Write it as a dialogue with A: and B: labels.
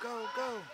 A: go, go.